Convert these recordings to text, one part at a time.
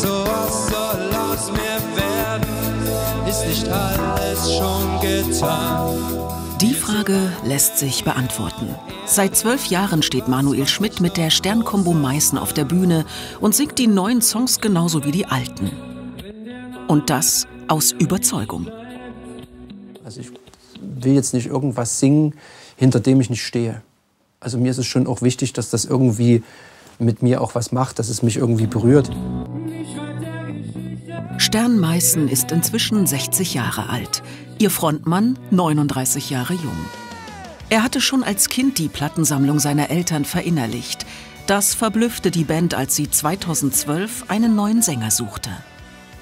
Also was soll aus mir werden? Ist nicht alles schon getan? Die Frage lässt sich beantworten. Seit zwölf Jahren steht Manuel Schmidt mit der Sternkombo Meißen auf der Bühne und singt die neuen Songs genauso wie die alten. Und das aus Überzeugung. Also ich will jetzt nicht irgendwas singen, hinter dem ich nicht stehe. Also mir ist es schon auch wichtig, dass das irgendwie mit mir auch was macht, dass es mich irgendwie berührt. Stern Meißen ist inzwischen 60 Jahre alt. Ihr Frontmann 39 Jahre jung. Er hatte schon als Kind die Plattensammlung seiner Eltern verinnerlicht. Das verblüffte die Band, als sie 2012 einen neuen Sänger suchte.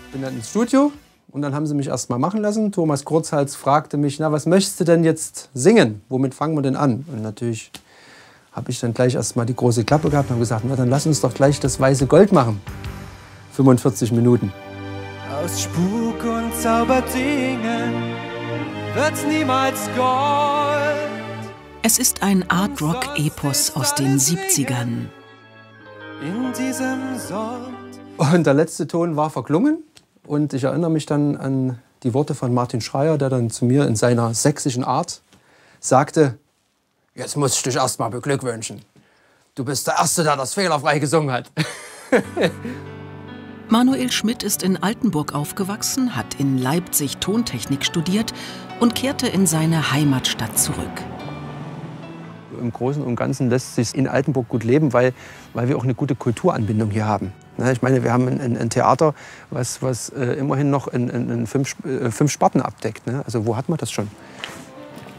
Ich bin dann ins Studio und dann haben sie mich erst mal machen lassen. Thomas Kurzhals fragte mich, na, was möchtest du denn jetzt singen? Womit fangen wir denn an? Und natürlich habe ich dann gleich erst mal die große Klappe gehabt und gesagt, na, dann lass uns doch gleich das weiße Gold machen. 45 Minuten. Aus Spuk und Zauberdingen wird's niemals Gold. Es ist ein Art-Rock-Epos aus den 70ern. In diesem Sold. Und der letzte Ton war verklungen. Und ich erinnere mich dann an die Worte von Martin Schreier, der dann zu mir in seiner sächsischen Art sagte, jetzt muss ich dich erst mal beglückwünschen. Du bist der Erste, der das fehlerfrei gesungen hat. Manuel Schmidt ist in Altenburg aufgewachsen, hat in Leipzig Tontechnik studiert und kehrte in seine Heimatstadt zurück. Im Großen und Ganzen lässt sich in Altenburg gut leben, weil, weil wir auch eine gute Kulturanbindung hier haben. Ne, Ich meine, wir haben ein, ein Theater, was, was äh, immerhin noch in, in, in fünf, äh, fünf Sparten abdeckt. Ne? Also wo hat man das schon?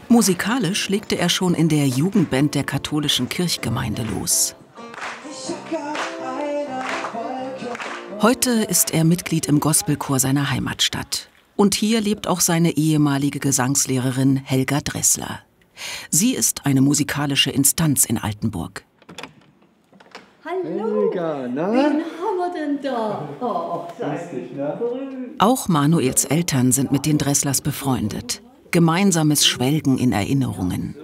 Musikalisch legte er schon in der Jugendband der katholischen Kirchgemeinde los. Heute ist er Mitglied im Gospelchor seiner Heimatstadt. Und hier lebt auch seine ehemalige Gesangslehrerin Helga Dressler. Sie ist eine musikalische Instanz in Altenburg. Hallo, wen haben wir denn da? Oh, Auch Manuels Eltern sind mit den Dresslers befreundet. Gemeinsames Schwelgen in Erinnerungen.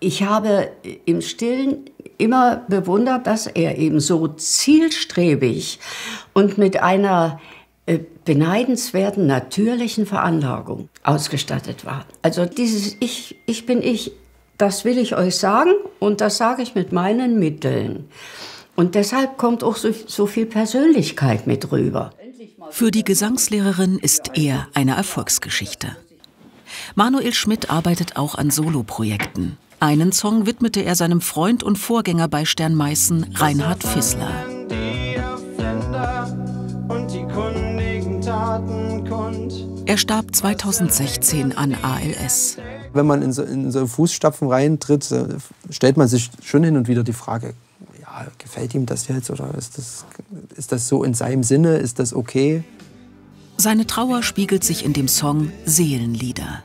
Ich habe im Stillen immer bewundert, dass er eben so zielstrebig und mit einer äh, beneidenswerten natürlichen Veranlagung ausgestattet war. Also dieses Ich, ich bin ich, das will ich euch sagen und das sage ich mit meinen Mitteln. Und deshalb kommt auch so, so viel Persönlichkeit mit rüber. Für die Gesangslehrerin ist er eine Erfolgsgeschichte. Manuel Schmidt arbeitet auch an Soloprojekten. Einen Song widmete er seinem Freund und Vorgänger bei Stern Meißen, Reinhard Fissler. Er starb 2016 an ALS. Wenn man in so, in so Fußstapfen reintritt, stellt man sich schon hin und wieder die Frage, ja, gefällt ihm das jetzt oder ist das, ist das so in seinem Sinne, ist das okay? Seine Trauer spiegelt sich in dem Song Seelenlieder.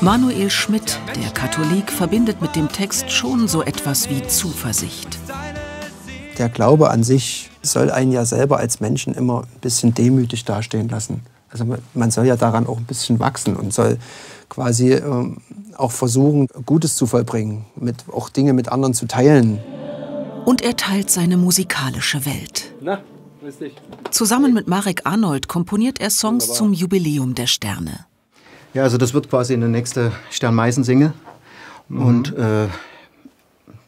Manuel Schmidt, der Katholik, verbindet mit dem Text schon so etwas wie Zuversicht. Der Glaube an sich soll einen ja selber als Menschen immer ein bisschen demütig dastehen lassen. Also man- soll ja daran auch ein bisschen wachsen und soll quasi ähm, auch versuchen, Gutes zu vollbringen, mit, auch Dinge mit anderen zu teilen. Und er teilt seine musikalische Welt. Na, grüß dich. Zusammen mit Marek Arnold komponiert er Songs zum Jubiläum der Sterne. Ja, also das wird quasi eine nächste Stern-Meißen-Singe. Und äh,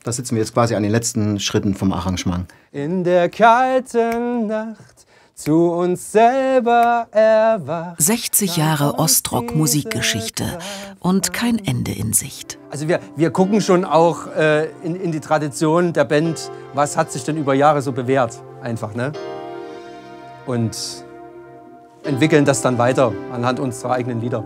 da sitzen wir jetzt quasi an den letzten Schritten vom Arrangement. In der kalten Nacht zu uns selber erwacht. 60 Jahre Ostrock-Musikgeschichte und kein Ende in Sicht. Also wir, wir gucken schon auch äh, in, in die Tradition der Band, was hat sich denn über Jahre so bewährt, einfach, ne? Und entwickeln das dann weiter anhand unserer eigenen Lieder.